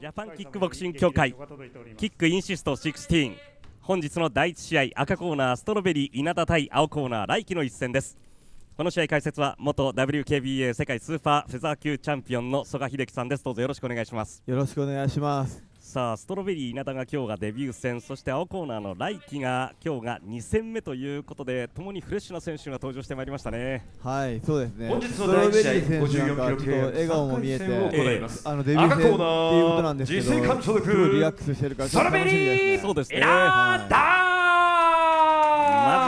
ジャパンキックボクシング協会キックインシスト16本日の第1試合赤コーナーストロベリー稲田対青コーナー来輝の一戦です。この試合解説は元 WKBA 世界スーパーフェザー級チャンピオンの蘇我英樹さんです。どうぞよろしくお願いします。よろしくお願いします。さあストロベリー稲田が今日がデビュー戦そして青コーナーの来輝が今日が2戦目ということでともにフレッシュな選手が登場してまいりましたね。はいそうですね。本日の第1試合54キロ級笑顔も見えて、えあのデビュー戦っていうことなんですけどすごいリラックスしてるからストロベリーそうですね、はい、まず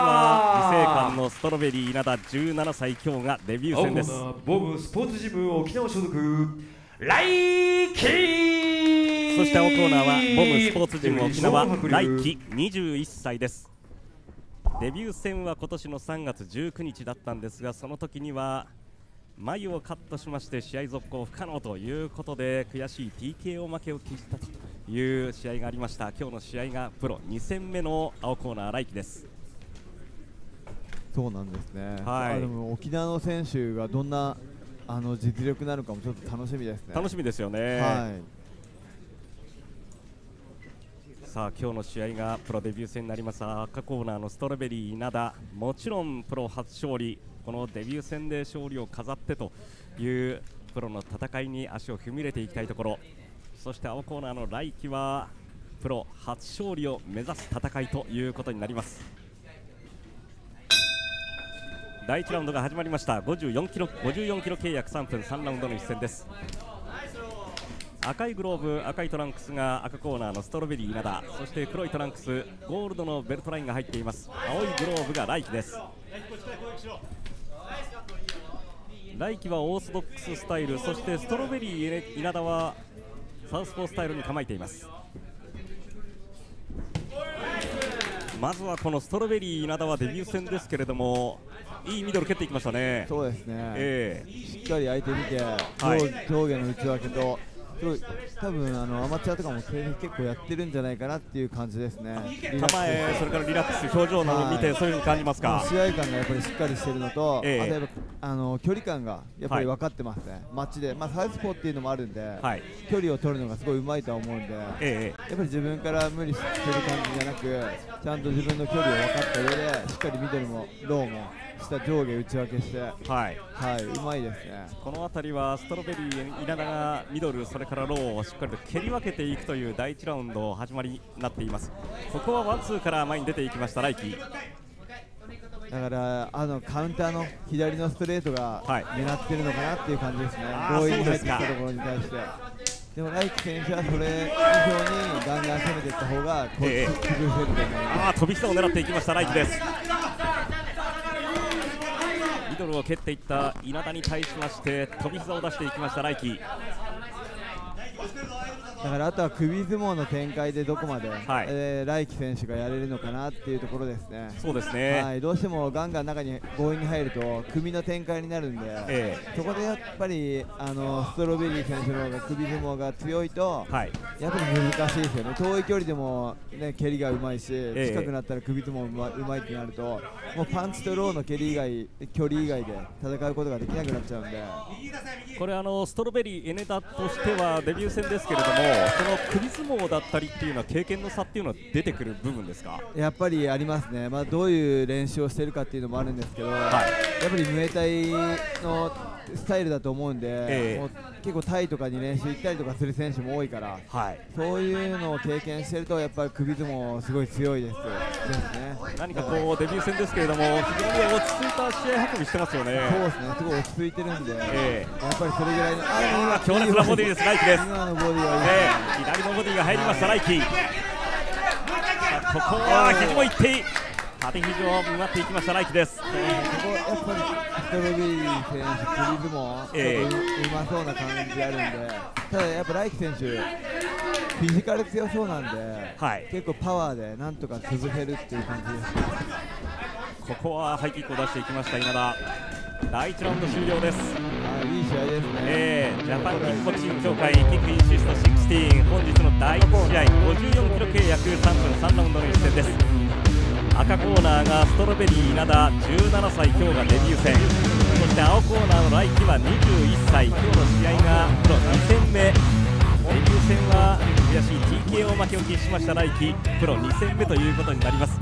は犠牲館のストロベリー稲田17歳今日がデビュー戦です。ボブスポーツジム沖縄所属来季そして青コーナーはボムスポーツジム沖縄来季21歳です。デビュー戦は今年の3月19日だったんですがその時には眉をカットしまして試合続行不可能ということで悔しい TKO 負けを喫したという試合がありました。今日の試合がプロ2戦目の青コーナー来季です。そうなんですね、はい、でも沖縄の選手がどんなあの実力なのかもちょっと楽しみですね。楽しみですよね、はい、さあ今日の試合がプロデビュー戦になります。赤コーナーのストロベリー稲田。もちろんプロ初勝利。このデビュー戦で勝利を飾ってというプロの戦いに足を踏み入れていきたいところ。そして青コーナーの来季はプロ初勝利を目指す戦いということになります。第1ラウンドが始まりました。54キロ54キロ契約3分3ラウンドの一戦です。赤いグローブ赤いトランクスが赤コーナーのストロベリー稲田そして黒いトランクスゴールドのベルトラインが入っています青いグローブが来季です来季はオーソドックススタイルそしてストロベリー稲田はサウスポースタイルに構えていますまずはこのストロベリー稲田はデビュー戦ですけれどもいいミドル蹴っていきましたね。そうですね。えー、しっかり相手見て、はい、上下の内訳と。多分あのアマチュアとかも結構やってるんじゃないかなっていう感じですね。構え、それからリラックス、表情の見て、そういうふうに感じますか？試合感がやっぱりしっかりしてるのと、えー、あとやっぱあの距離感がやっぱり分かってますね、はい、マッチで、まあ、サウスポーっていうのもあるんで、はい、距離を取るのがすごいうまいとは思うんで、えー、やっぱり自分から無理する感じじゃなく、ちゃんと自分の距離を分かった上で、しっかりミドルもローも。した上下打ち分けして、はい、はい、うまいですね。この辺りはストロベリー稲田がミドル、それからローをしっかりと蹴り分けていくという第1ラウンド始まりになっています。ここはワンツーから前に出ていきましたライキー。だからあのカウンターの左のストレートが狙ってるのかなっていう感じですね、強引に入ってきたところに対して。でもライキ選手はそれ以上にガンガン攻めていった方が、えー、あ飛び膝を狙っていきましたライキです。ドルを蹴っていった稲田に対しまして飛び膝を出していきましたライキだからあとは首相撲の展開でどこまで、はい、えー、来季選手がやれるのかなっていうところですね。そうですね、はい、どうしてもガンガン中に強引に入ると首の展開になるんで、えー、そこでやっぱりあのストロベリー選手の方が首相撲が強いと、はい、やっぱり難しいですよね、遠い距離でも、ね、蹴りがうまいし、えー、近くなったら首相撲うまうまいってなると、もうパンチとローの蹴り以外距離以外で戦うことができなくなっちゃうんで。これあのストロベリーエネダとしてはデビュー戦ですけれどもその首相撲だったりっていうのは経験の差っていうのは出てくる部分ですか？やっぱりありますね、まあ、どういう練習をしているかっていうのもあるんですけど、はい、やっぱりムエタイのスタイルだと思うんで、えー、もう結構タイとかに練習行ったりとかする選手も多いから、はい、そういうのを経験してるとやっぱり首相撲すごい強いです。ですね何かこうデビュー戦ですけれども非常に落ち着いた試合運びしてますよね。そうですね。すごい落ち着いてるんで、えー、やっぱりそれぐらいのあ強烈なボディですライキです。今のボディは、ね、左のボディが入りましたライキ。ここは肘もいっていい縦肘を埋まっていきましたライキです。ここやっぱりストロベリー選手、クリズも、えー、うまそうな感じあるんで、ただやっぱライキ選手、フィジカル強そうなんで、はい、結構パワーでなんとか続けるっていう感じです。ここはハイキックを出していきました今田。第1ラウンド終了です。あいい試合ですね、えー、ジャパンキックボクシング協会キックインシスト16本日の第1試合54キロ契約3分3ラウンドの一戦です。赤コーナーがストロベリー稲田17歳今日がデビュー戦。そして青コーナーの来季は21歳。今日の試合がプロ2戦目。デビュー戦は悔しい TKO 負けを喫しました来季プロ2戦目ということになります。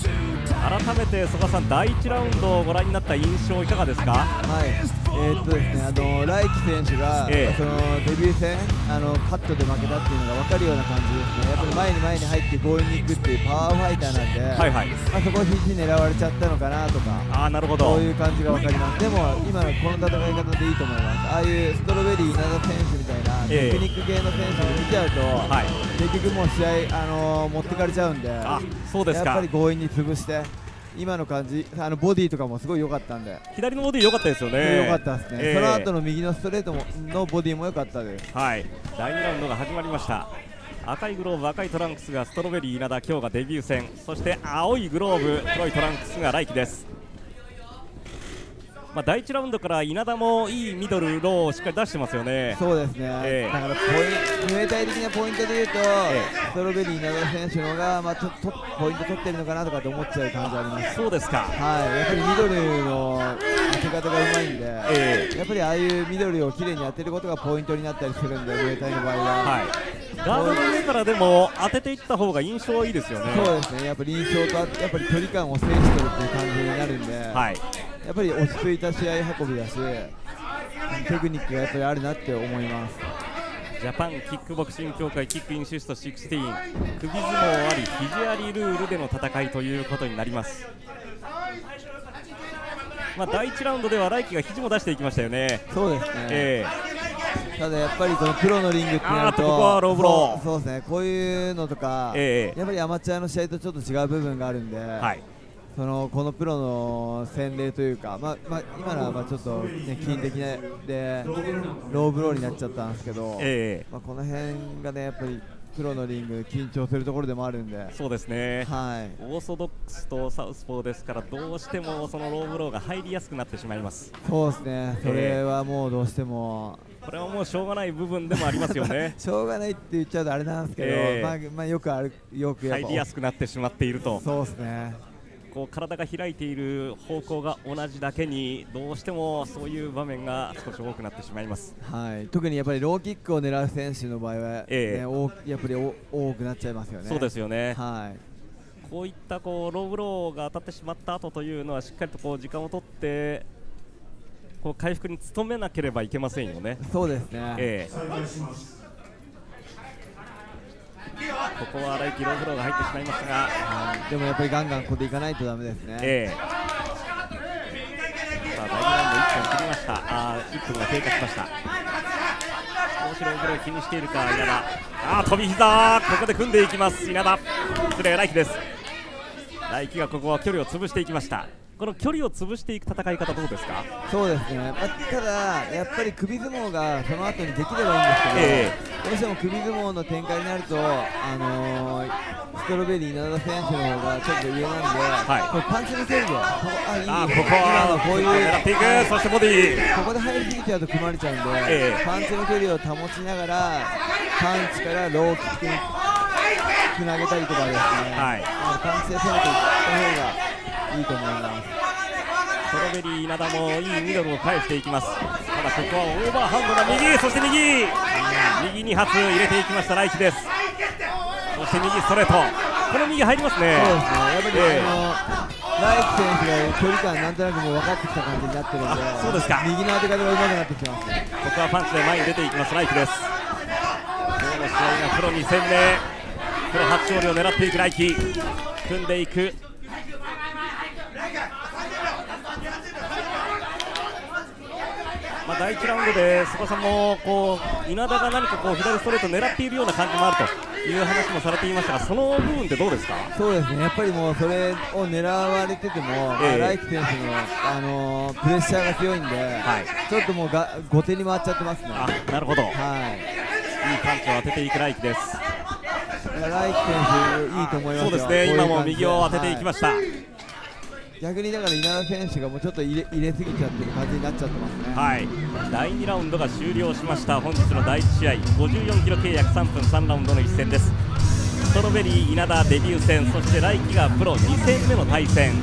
改めて曽我さん第1ラウンドをご覧になった印象いかがですか？はい。えー、っとですねあの来季選手が、ええ、そのデビュー戦あのカットで負けたっていうのが分かるような感じですね。やっぱり前に前に入って強引にいくっていうパワーファイターなんで、はいはい。まあ、そこを肘狙われちゃったのかなとかあなるほど。そういう感じが分かります。でも今のこの戦い方でいいと思います。ああいうストロベリー稲田選手みたいな、テクニック系の選手を見ちゃうと、はい、結局もう試合、あのー、持ってかれちゃうんであそうですやっぱり強引に潰して今の感じあのボディとかもすごい良かったんで。左のボディ良かったですよね。良かったですね、えー、その後の右のストレートものボディも良かったです。はい。第2ラウンドが始まりました。赤いグローブ赤いトランクスがストロベリー稲田今日がデビュー戦。そして青いグローブ黒いトランクスが来季ですまあ、第1ラウンドから稲田もいいミドル、ローをしっかり出してますよね。そうですね、えー、だからポイムエタイ的なポイントでいうと、えー、ストロベリー稲田選手の方が、まあ、ちょっとポイント取ってるのかなとかって思っちゃう感じあります。そうですか、はい、やっぱりミドルの当て方がうまいんで、えー、やっぱりああいうミドルをきれいに当てることがポイントになったりするんで、ムエタイの場合は。はい。ガードの上からでも当てていった方が印象いいですよね。そうですね。やっぱり印象とやっぱり距離感を制してるっていう感じになるんで、はい、やっぱり落ち着いた試合運びだしテクニックがやっぱりあるなって思います。ジャパンキックボクシング協会キックインシュスト16首相撲あり肘ありルールでの戦いということになります。まあ、第1ラウンドでは来季が肘も出していきましたよね。そうですね、えー、ただやっぱりこのプロのリングってなるとここはローブロー。そうですね。こういうのとか、えー、やっぱりアマチュアの試合とちょっと違う部分があるんで、はいそのこのプロの洗礼というか、まあまあ、今のはまあちょっと、ね、金的なでローブローになっちゃったんですけど、えー、まあ、この辺がねやっぱりプロのリング緊張するところでもあるんで。そうですね、はい、オーソドックスとサウスポーですからどうしてもそのローブローが入りやすくなってしまいます。そうですね。それはもうどうしても、えー、これはもうしょうがない部分でもありますよね。しょうがないって言っちゃうとあれなんですけど、えー、まあ、まあ、よくあるよく入りやすくなってしまっていると。そうですねこう体が開いている方向が同じだけにどうしてもそういう場面が少し多くなってしまいます、はい、特にやっぱりローキックを狙う選手の場合は、えー、やっぱり多くなっちゃいますよね。そうですよね、はい、こういったこうローブローが当たってしまった後というのはしっかりとこう時間を取ってこう回復に努めなければいけませんよね。そうですね、えーここは荒井ローフローが入ってしまいましたが、でもやっぱりガンガンここでいかないとだめですね。えー、さあ第2ラウンド1分切りました。あ1分が経過しました。少しローフロー気にしているか稲田。あ飛び膝。ここで組んでいきます稲田。失礼来輝です。来輝がここは距離を潰していきましたこの距離を潰していく戦い方どうですか？そうですね、まあ、ただ、やっぱり首相撲がその後にできればいいんですけど、えー、どうしても首相撲の展開になると、あのー、ストロベリー稲田選手の方がちょっと上なんで、はい、これパンチの距離で、あいいあここはこういう狙っていく、そしてボディここで入りすぎちゃうと組まれちゃうんで、えー、パンチの距離を保ちながら、パンチからローキックにつなげたりとかですね、はい、パンチで攻めていった方が。いいと思います。ストロベリー稲田もいいミドルを返していきます。ただここはオーバーハンドが右。そして右。右2発入れていきました。ライチです。そして右ストレート。この右入りますね。そうですね。やっぱり、ライチ選手が距離感なんとなくもう分かってきた感じになってるんでそうですか。右の当て方が上手くなってきますね。ここはパンチで前に出ていきます。ライチです。今日の試合がプロ2戦目プロ初勝利を狙っていくライキ組んでいくまあ、第1ラウンドで菅さんもこう稲田が何かこう左ストレート狙っているような感じもあるという話もされていましたがその部分ってどうですか？そうですねやっぱりもうそれを狙われてても、えー、イキ選手の、あのー、プレッシャーが強いんで、はい、ちょっともうが後手に回っちゃってますね。あなるほど、はい、いいパンチを当てていくライキですライキ選手いいと思いますそうですね今も右を当てていきました、はい逆にだから稲田選手がもうちょっと入れ入れすぎちゃってる感じになっちゃってますね。はい。第2ラウンドが終了しました。本日の第1試合。54キロ契約3分3ラウンドの一戦です。ストロベリー稲田デビュー戦。そして来季がプロ。2戦目の対戦。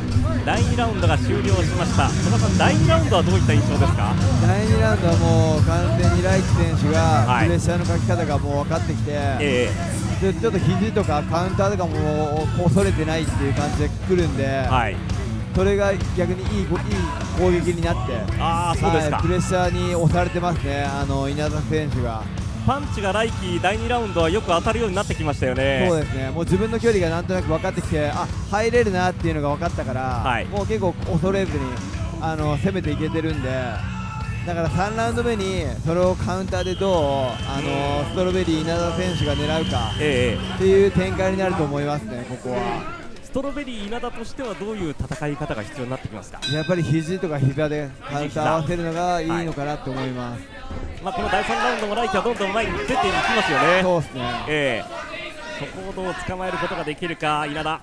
第2ラウンドが終了しました。戸田さん第2ラウンドはどういった印象ですか？第2ラウンドはもう完全に来季選手がプレッシャーのかけ方がもう分かってきて、えーちょっと肘とかカウンターとかも恐れてないっていう感じでくるんで、はい、それが逆にいいいい攻撃になってあそうですか、はい、プレッシャーに押されてますね、あの稲田選手が。パンチが来季第2ラウンドはよく当たるようになってきましたよね。そうですね。もう自分の距離がなんとなく分かってきてあ入れるなっていうのが分かったから、はい、もう結構恐れずにあの攻めていけてるんでだから3ラウンド目にそれをカウンターでどうあのストロベリー稲田選手が狙うかっていう展開になると思いますね、ここは。ストロベリー稲田としてはどういう戦い方が必要になってきますか？やっぱり肘とか膝でカウンター合わせるのがいいのかなと思います、まあ、この第3ラウンドも来季はどんどん前に出ていきますよね。そうですね、えー、そこをどう捕まえることができるか稲田。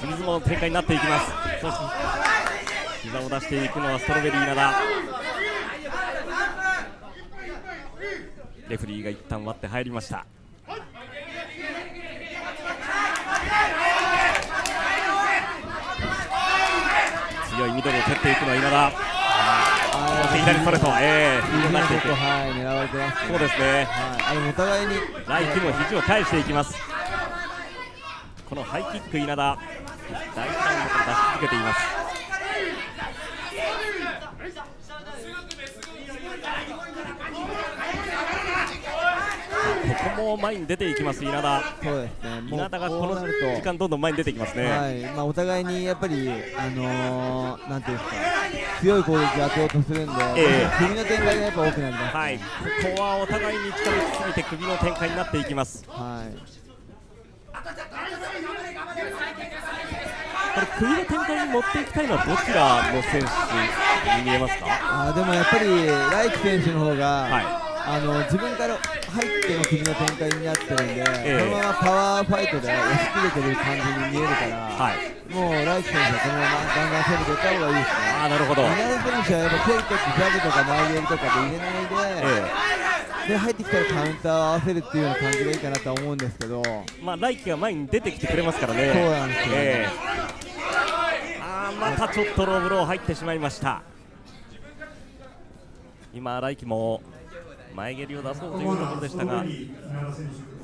水相撲の展開になっていきます。そして膝を出していくのはストロベリー稲田。レフリーが一旦割って入りましたミドルを蹴っていくのは稲田。左ストレート、えー、いく、はい、狙われてます、ね、そうですね、はい、あお互いに。ライキも肘を返していきます。このハイキック稲田。大胆なこと出し続けています。ここも前に出ていきます稲田稲田がこの時間どんどん前に出てきますね。はい。まあお互いにやっぱりあのー、なんていうんですか強い攻撃を当てようとするんで、えー、首の展開がやっぱ多くなりますはい。ここはお互いに力しすぎて首の展開になっていきます。はい。これ首の展開に持っていきたいのはどちらの選手に見えますか？あでもやっぱりライキ選手の方が、はいあの自分から入っての首の展開になってるんで、えー、そのままパワーファイトで押し切れてる感じに見えるから、はい、もうライチ選手はこのままガンガン攻めていった方がいいですね。あなるほど。稲田選手はやっぱ蹴るときジャブとか前蹴りとかで入れないで、えー、で入ってきたらカウンターを合わせるっていうような感じがいいかなと思うんですけど、まあ、ライキが前に出てきてくれますからね。そうなんですよ、ね、えー、あまたちょっとローブロー入ってしまいました。今、ライキも前蹴りを出そうというところでしたが。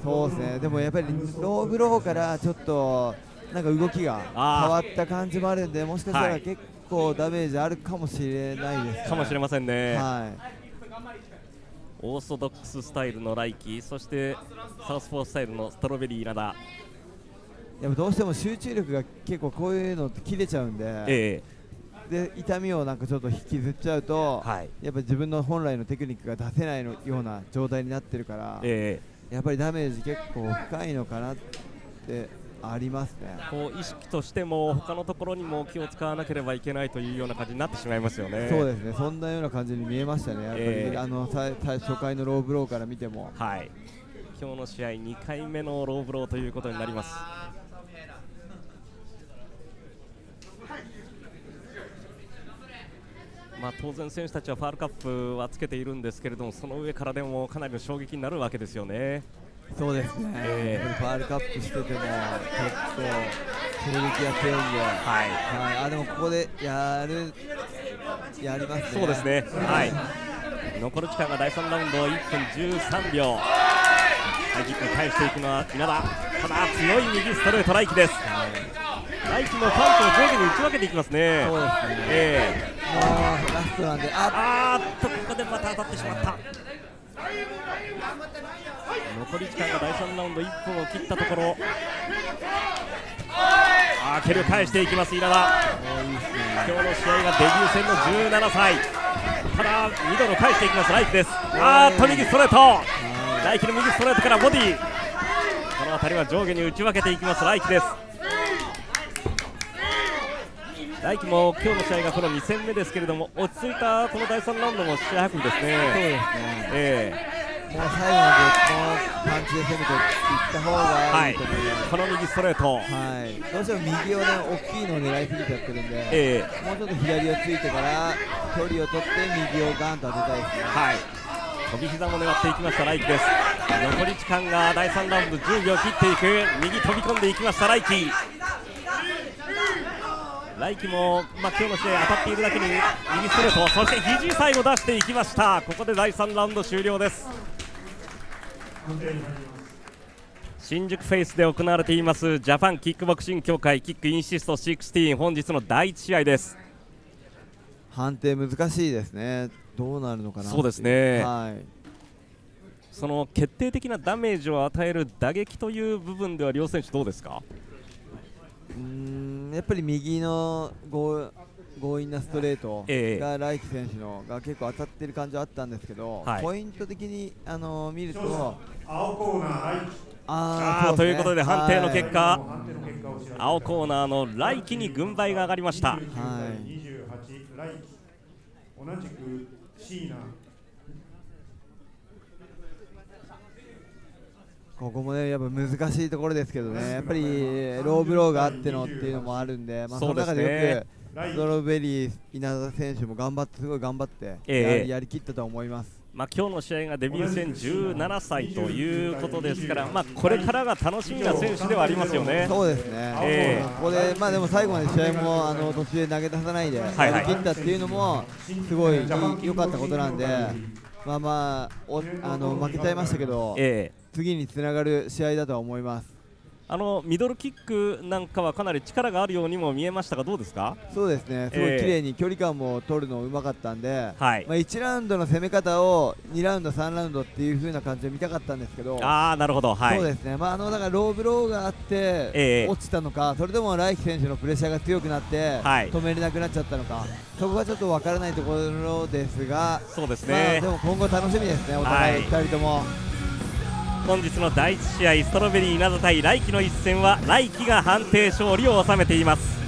そうですね。でもやっぱりローブローからちょっとなんか動きが変わった感じもあるんでもしかしたら結構ダメージあるかもしれないです、ね、かもしれませんね。はい。オーソドックススタイルのライキそしてサウスポースタイルのストロベリー稲田でもどうしても集中力が結構こういうのって切れちゃうんで、えで痛みをなんかちょっと引きずっちゃうと、はい、やっぱ自分の本来のテクニックが出せないのような状態になってるから、えー、やっぱりダメージ結構深いのかなってありますね。こう意識としても他のところにも気を使わなければいけないというような感じになってしまいますよね。そうですね。そんなような感じに見えましたね、やっぱり、えー、あの初回のローブローから見ても。はい。今日の試合2回目のローブローということになります。まあ、当然、選手たちはファールカップはつけているんですけれどもその上からでもかなりの衝撃になるわけですよね。そうですね、えー、ファールカップしててもちょっと衝撃が強いんで、はい。はい、あでもここでやるやりますね。そうですね、はい、残る時間が第3ラウンド1分13秒。はい、キック返していくのは稲田。ただ強い右ストレート来季です、はい、来季のファンと上下に打ち分けていきますね。そうですね、えーもうラストなんであっとここでまた当たってしまった。残り時間が第3ラウンド1分を切ったところ。あー蹴る返していきます稲田。今日の試合がデビュー戦の17歳。ただミドル返していきます。ライフです。あーっと右ストレート。ライキの右ストレートからボディ。この辺りは上下に打ち分けていきます。ライキです来季も今日の試合がこの2戦目ですけれども落ち着いたこの第3ラウンドも試合運びですね。そうですね、えー、もう最後までこのパンチで攻めていった方がいいと思います、はい、この右ストレート、はい、どうしても右をね大きいのを狙いすぎちゃってるんで、えー、もうちょっと左をついてから距離を取って右をガンと当てたいですね。はい。飛び膝も狙っていきましたライキです。残り時間が第3ラウンド10秒切っていく。右飛び込んでいきましたライキ来季も、まあ、今日の試合当たっているだけに右ストレートそして肘最後出していきました。ここで第3ラウンド終了です。新宿フェイスで行われていますジャパンキックボクシング協会キックインシスト16本日の第1試合です。判定難しいですね。どうなるのかなそうですね、はい、その決定的なダメージを与える打撃という部分では両選手どうですか？うんやっぱり右の強引なストレートがライキ選手のが結構当たってる感じはあったんですけど、はい、ポイント的にあの見ると青コーナーライキああ、ということで判定の結果、青コーナーの来季に軍配が上がりました。はい、28来同じくシーナここもねやっぱ難しいところですけどねやっぱりローブローがあってのっていうのもあるんで、まあ、その中でよくストロベリー稲田選手も頑張ってすごい頑張って、えー、やりきったと思います。まあ、今日の試合がデビュー戦17歳ということですから、まあ、これからが楽しみな選手ではありますよね。そうですね、えー、ここで、まあ、でも最後まで試合もあの途中で投げ出さないでやりきったっていうのもすごい良かったことなんで、まあまあおあの負けちゃいましたけど、えー、次につながる試合だとは思います。あのミドルキックなんかはかなり力があるようにも見えましたがどうですか？そうですね。すごい綺麗に距離感も取るのうまかったんで、はい、まあ、1ラウンドの攻め方を2ラウンド、3ラウンドっていう風な感じで見たかったんですけどあなるほど、はい、そうですね、まあ、あのだからローブローがあって、えー、落ちたのかそれでもライキ選手のプレッシャーが強くなって、はい、止めれなくなっちゃったのかそこがちょっと分からないところですがそうですね、まあ、でも今後楽しみですね、お互い2人とも。本日の第1試合ストロベリー稲田対来季の一戦は来季が判定勝利を収めています。